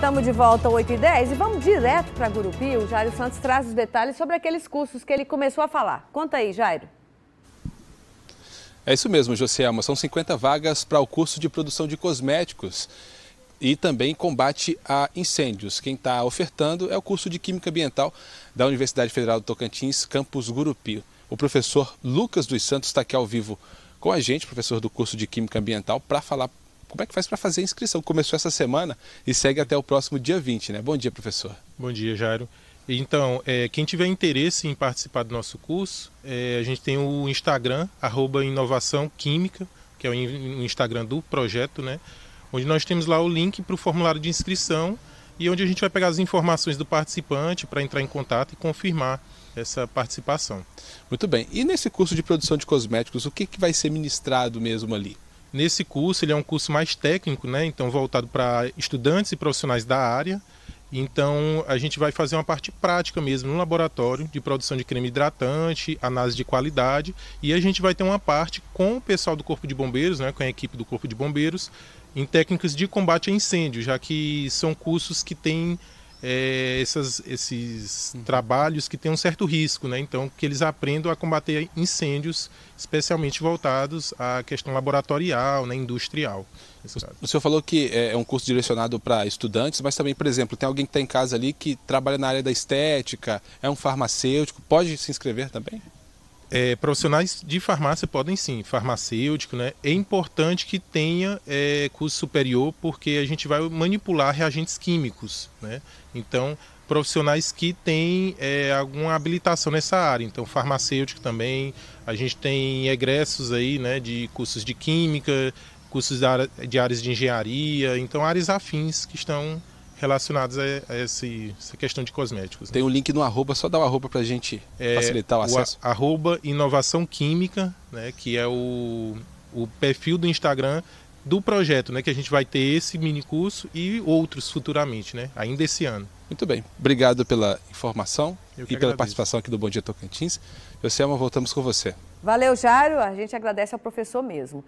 Estamos de volta às 8h10 e vamos direto para Gurupi. O Jairo Santos traz os detalhes sobre aqueles cursos que ele começou a falar. Conta aí, Jairo. É isso mesmo, Josielma. São 50 vagas para o curso de produção de cosméticos e também combate a incêndios. Quem está ofertando é o curso de Química Ambiental da Universidade Federal do Tocantins, campus Gurupi. O professor Lucas dos Santos está aqui ao vivo com a gente, professor do curso de Química Ambiental, para falar como é que faz para fazer a inscrição. Começou essa semana e segue até o próximo dia 20, né? Bom dia, professor. Bom dia, Jairo. Então, é, quem tiver interesse em participar do nosso curso, é, a gente tem o Instagram, arroba Inovação Química, que é o Instagram do projeto, né? Onde nós temos lá o link para o formulário de inscrição e onde a gente vai pegar as informações do participante para entrar em contato e confirmar essa participação. Muito bem. E nesse curso de produção de cosméticos, o que, que vai ser ministrado mesmo ali? Nesse curso, ele é um curso mais técnico, né? Então voltado para estudantes e profissionais da área. Então a gente vai fazer uma parte prática mesmo no laboratório de produção de creme hidratante, análise de qualidade e a gente vai ter uma parte com o pessoal do Corpo de Bombeiros, né, com a equipe do Corpo de Bombeiros, em técnicas de combate a incêndio, já que são cursos que têm é, essas, esses uhum. trabalhos que têm um certo risco, né? Então, que eles aprendam a combater incêndios, especialmente voltados à questão laboratorial, né, industrial. O senhor falou que é, é um curso direcionado para estudantes, mas também, por exemplo, tem alguém que está em casa ali que trabalha na área da estética, é um farmacêutico, pode se inscrever também? É, profissionais de farmácia podem sim, farmacêutico, né? É importante que tenha é, curso superior porque a gente vai manipular reagentes químicos, né? Então, profissionais que têm é, alguma habilitação nessa área. Então, farmacêutico também, a gente tem egressos aí, né? De cursos de química, cursos de áreas de engenharia, então áreas afins que estão relacionados a, a esse, essa questão de cosméticos. Né? Tem um link no arroba, só dá o arroba para a gente é, facilitar o acesso. O arroba inovação química, né, que é o, o perfil do Instagram do projeto, né, que a gente vai ter esse mini curso e outros futuramente, né, ainda esse ano. Muito bem, obrigado pela informação e agradeço. pela participação aqui do Bom Dia Tocantins. Joselma, voltamos com você. Valeu, Jário, a gente agradece ao professor mesmo.